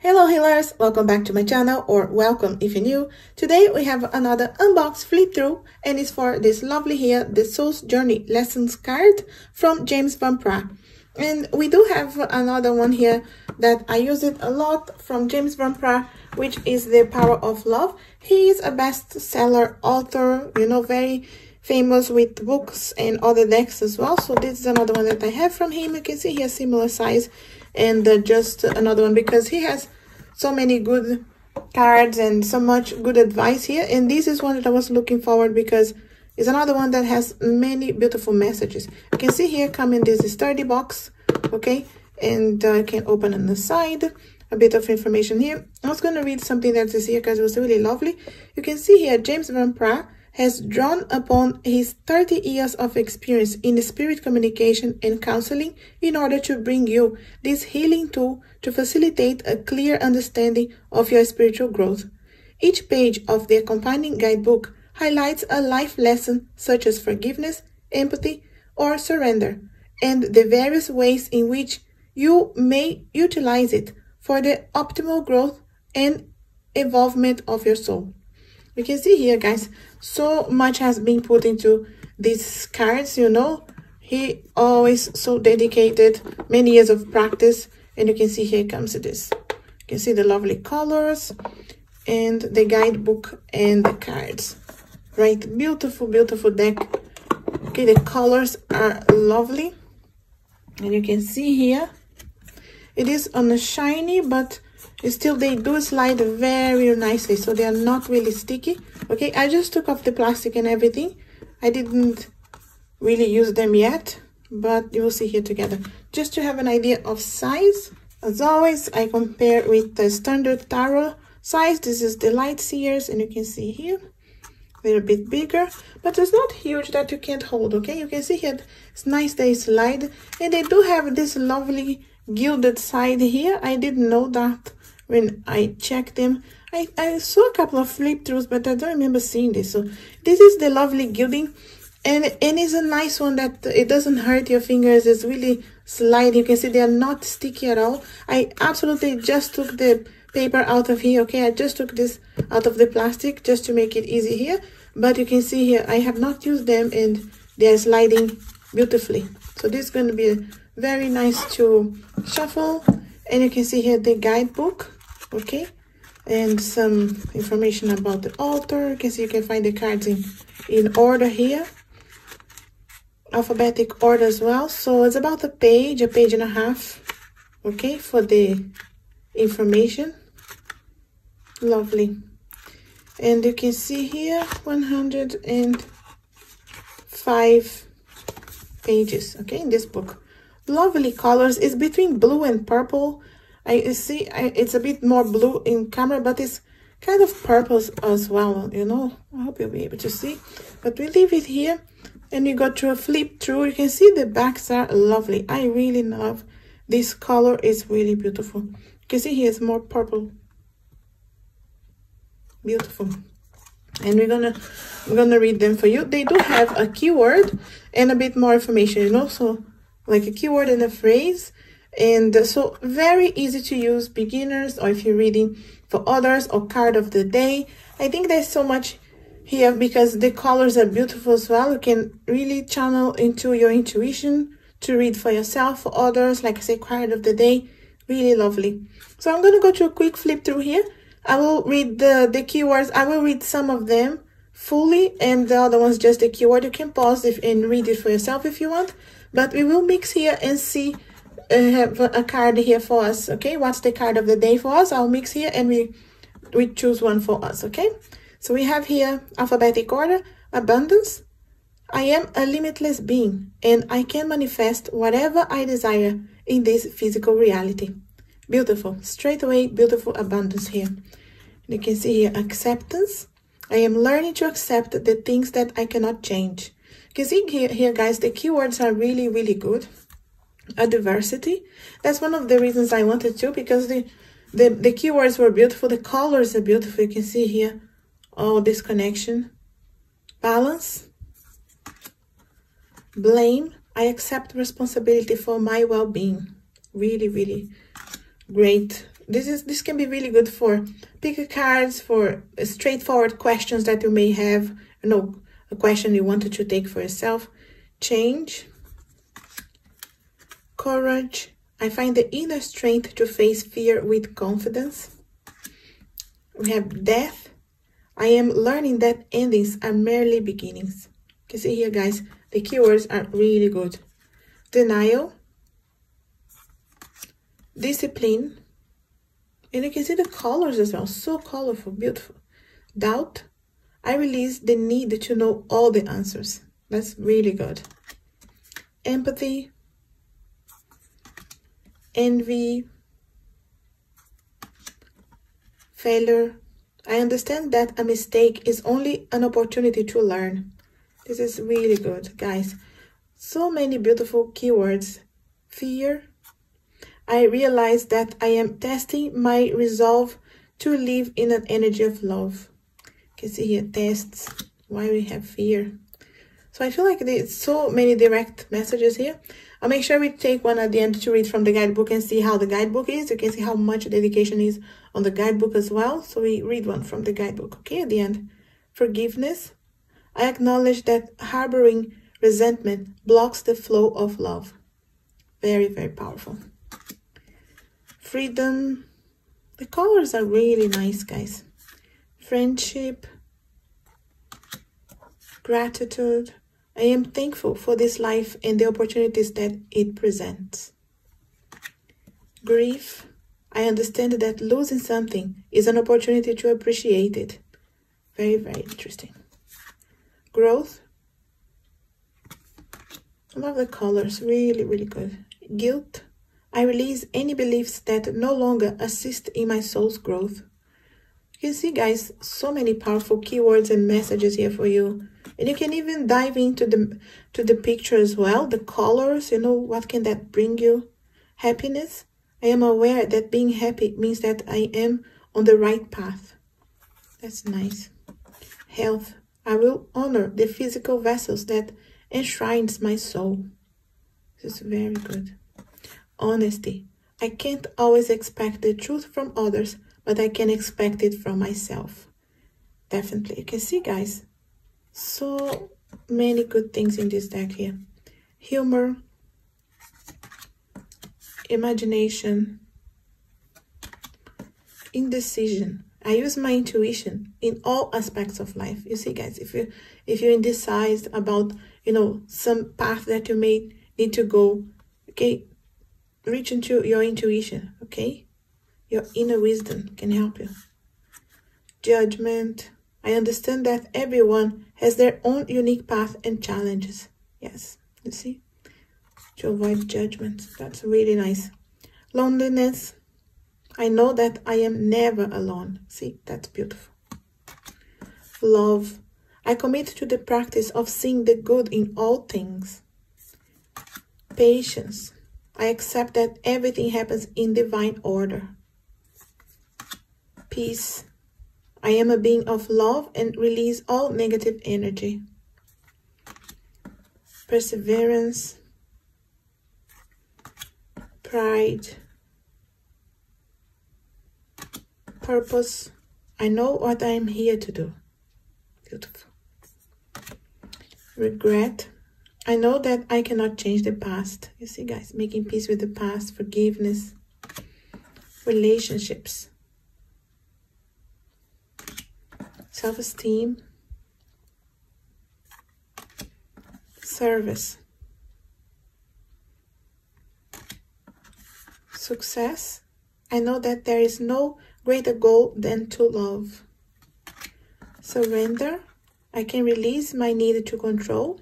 Hello healers, welcome back to my channel or welcome if you're new. Today we have another unbox flip through and it's for this lovely here, the Soul's Journey Lessons card from James Van Praagh. And we do have another one here that I use it a lot from James Van Praagh, which is The Power of Love. He is a bestseller author, you know, very famous with books and other decks as well. So this is another one that I have from him. You can see here similar size and uh, just another one because he has so many good cards and so much good advice here. And this is one that I was looking forward because it's another one that has many beautiful messages. You can see here come in this sturdy box, okay? And uh, I can open on the side a bit of information here. I was going to read something that is here because it was really lovely. You can see here James Van Praagh has drawn upon his 30 years of experience in spirit communication and counseling in order to bring you this healing tool to facilitate a clear understanding of your spiritual growth. Each page of the accompanying guidebook highlights a life lesson such as forgiveness, empathy, or surrender, and the various ways in which you may utilize it for the optimal growth and evolvement of your soul. You can see here, guys, so much has been put into these cards, you know. He always so dedicated, many years of practice. And you can see here comes this. You can see the lovely colors and the guidebook and the cards. Right, beautiful, beautiful deck. Okay, the colors are lovely. And you can see here, it is on a shiny, but still they do slide very nicely so they are not really sticky. Okay i just took off the plastic and everything. I didn't really use them yet but you will see here together. Just to have an idea of size as always i compare with the standard tarot size. This is the light seers and you can see here a bit bigger but it's not huge that you can't hold okay? You can see here it's nice they slide and they do have this lovely gilded side here. I didn't know that when I checked them. I, I saw a couple of flip throughs, but I don't remember seeing this. So this is the lovely gilding. And, and it's a nice one that it doesn't hurt your fingers. It's really sliding. You can see they are not sticky at all. I absolutely just took the paper out of here. Okay, I just took this out of the plastic just to make it easy here. But you can see here, I have not used them and they're sliding beautifully. So this is going to be very nice to shuffle. And you can see here the guidebook okay and some information about the author because you can find the cards in in order here. Alphabetic order as well. So it's about a page a page and a half okay for the information. Lovely. And you can see here 105 pages okay in this book. Lovely colors. It's between blue and purple I see I, it's a bit more blue in camera, but it's kind of purple as well, you know. I hope you'll be able to see. But we leave it here and you go through a flip through. You can see the backs are lovely. I really love this color. It's really beautiful. You can see here it's more purple. Beautiful. And we're gonna we're gonna read them for you. They do have a keyword and a bit more information, you know, so like a keyword and a phrase and so very easy to use beginners or if you're reading for others or card of the day. I think there's so much here because the colors are beautiful as well. You can really channel into your intuition to read for yourself for others like i say card of the day. Really lovely. So i'm going to go to a quick flip through here. I will read the the keywords. I will read some of them fully and the other ones just the keyword. You can pause if and read it for yourself if you want. But we will mix here and see Uh, have a card here for us okay? What's the card of the day for us? I'll mix here and we we choose one for us okay? So we have here alphabetic order abundance i am a limitless being and i can manifest whatever i desire in this physical reality. Beautiful. Straight away beautiful abundance here. You can see here acceptance. I am learning to accept the things that i cannot change. You can see here, here guys the keywords are really really good a diversity. That's one of the reasons I wanted to because the, the, the keywords were beautiful. The colors are beautiful. You can see here all this connection. Balance. Blame. I accept responsibility for my well-being. Really, really great this is this can be really good for pick cards for straightforward questions that you may have know a question you wanted to take for yourself change courage. I find the inner strength to face fear with confidence. We have death. I am learning that endings are merely beginnings. You can see here guys the keywords are really good. Denial. Discipline. And you can see the colors as well. So colorful beautiful. Doubt. I release the need to know all the answers. That's really good. Empathy envy failure. I understand that a mistake is only an opportunity to learn. This is really good guys. So many beautiful keywords. Fear. I realize that I am testing my resolve to live in an energy of love. You can see here tests. Why we have fear. So I feel like there's so many direct messages here. I'll make sure we take one at the end to read from the guidebook and see how the guidebook is. You can see how much dedication is on the guidebook as well. So we read one from the guidebook, okay, at the end. Forgiveness. I acknowledge that harboring resentment blocks the flow of love. Very, very powerful freedom. The colors are really nice, guys. Friendship, gratitude. I am thankful for this life and the opportunities that it presents. Grief. I understand that losing something is an opportunity to appreciate it. Very, very interesting. Growth. I love the colors. Really, really good. Guilt. I release any beliefs that no longer assist in my soul's growth. You see, guys, so many powerful keywords and messages here for you. And you can even dive into the to the picture as well, the colors, you know, what can that bring you? Happiness. I am aware that being happy means that I am on the right path. That's nice. Health. I will honor the physical vessels that enshrines my soul. This is very good. Honesty. I can't always expect the truth from others, but I can expect it from myself. Definitely. You can see, guys, so many good things in this deck here. Humor, imagination, indecision. I use my intuition in all aspects of life. You see, guys, if you if you're indecisive about, you know, some path that you may need to go, okay, reach into your intuition, okay? Your inner wisdom can help you. Judgment. I understand that everyone has their own unique path and challenges. Yes, you see? To avoid judgment. That's really nice. Loneliness. I know that I am never alone. See, that's beautiful. Love. I commit to the practice of seeing the good in all things. Patience. I accept that everything happens in divine order. Peace. I am a being of love and release all negative energy. Perseverance. Pride. Purpose. I know what I am here to do. Beautiful. Regret. I know that I cannot change the past. You see, guys, making peace with the past, forgiveness, relationships, self-esteem, service, success. I know that there is no greater goal than to love. Surrender. I can release my need to control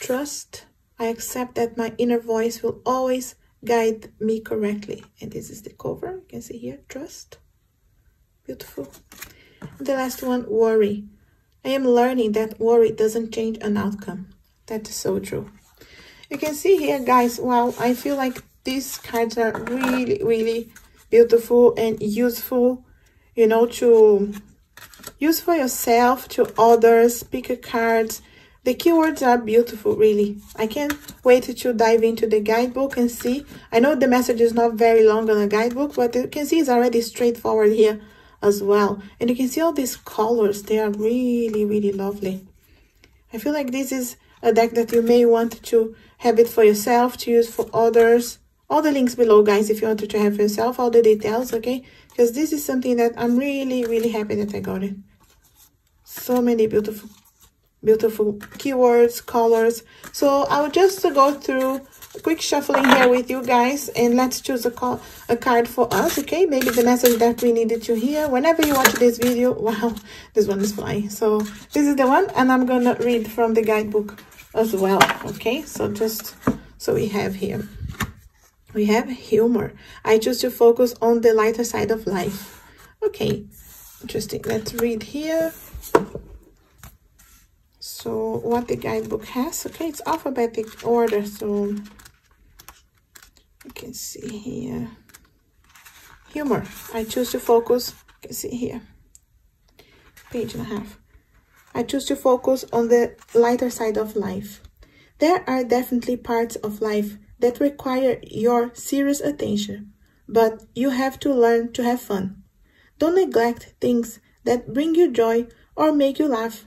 trust. I accept that my inner voice will always guide me correctly. And this is the cover. You can see here, trust. Beautiful. The last one, worry. I am learning that worry doesn't change an outcome. That is so true. You can see here, guys, wow, I feel like these cards are really, really beautiful and useful, you know, to use for yourself, to others, pick a card The keywords are beautiful, really. I can't wait to dive into the guidebook and see. I know the message is not very long on the guidebook, but you can see it's already straightforward here as well. And you can see all these colors. They are really, really lovely. I feel like this is a deck that you may want to have it for yourself, to use for others. All the links below, guys, if you want to have yourself, all the details, okay? Because this is something that I'm really, really happy that I got it. So many beautiful beautiful keywords, colors. So I will just go through quick shuffling here with you guys and let's choose a, call, a card for us, okay? Maybe the message that we needed to hear whenever you watch this video. Wow, this one is flying. So this is the one and I'm gonna read from the guidebook as well, okay? So just, so we have here. We have humor. I choose to focus on the lighter side of life. Okay, interesting. Let's read here so what the guidebook has okay it's alphabetic order so you can see here. Humor. I choose to focus. You can see here. Page and a half. I choose to focus on the lighter side of life. There are definitely parts of life that require your serious attention but you have to learn to have fun. Don't neglect things that bring you joy or make you laugh.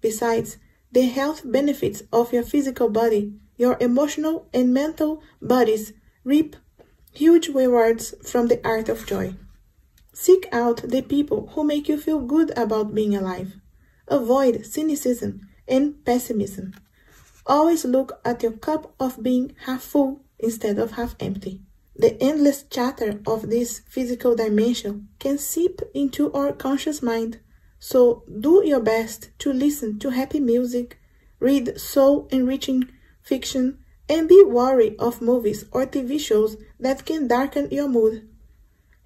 Besides the health benefits of your physical body, your emotional and mental bodies reap huge rewards from the art of joy. Seek out the people who make you feel good about being alive. Avoid cynicism and pessimism. Always look at your cup of being half full instead of half empty. The endless chatter of this physical dimension can seep into our conscious mind so do your best to listen to happy music, read soul enriching fiction, and be wary of movies or TV shows that can darken your mood.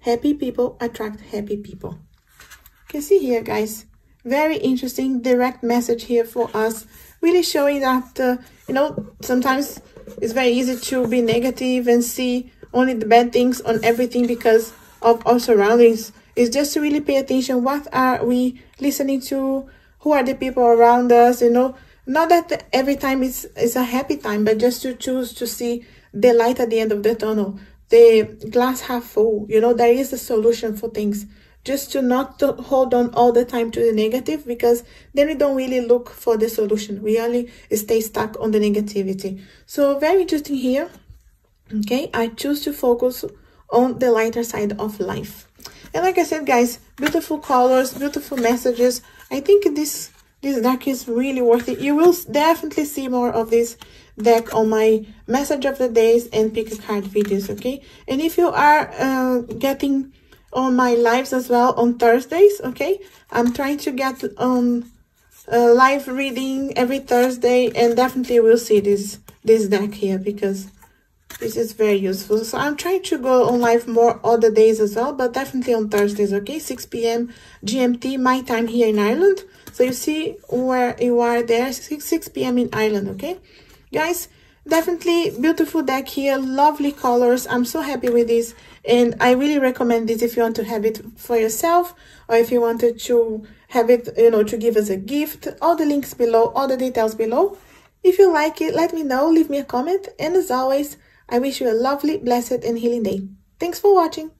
Happy people attract happy people. You can see here, guys, very interesting direct message here for us, really showing that, uh, you know, sometimes it's very easy to be negative and see only the bad things on everything because of our surroundings It's just to really pay attention. What are we listening to? Who are the people around us? You know, not that every time is, is a happy time, but just to choose to see the light at the end of the tunnel, the glass half full. You know, there is a solution for things. Just to not to hold on all the time to the negative because then we don't really look for the solution. We only stay stuck on the negativity. So very interesting here. Okay, I choose to focus on the lighter side of life. And like I said, guys, beautiful colors, beautiful messages. I think this this deck is really worth it. You will definitely see more of this deck on my message of the days and pick a card videos, okay? And if you are uh, getting on my lives as well on Thursdays, okay? I'm trying to get on uh, live reading every Thursday and definitely we will see this this deck here because this is very useful. So I'm trying to go on live more other days as well, but definitely on Thursdays, okay? 6 p.m. GMT, my time here in Ireland. So you see where you are there, 6, 6 p.m. in Ireland, okay? Guys, definitely beautiful deck here, lovely colors. I'm so happy with this. And I really recommend this if you want to have it for yourself or if you wanted to have it, you know, to give as a gift. All the links below, all the details below. If you like it, let me know, leave me a comment. And as always, I wish you a lovely, blessed, and healing day. Thanks for watching.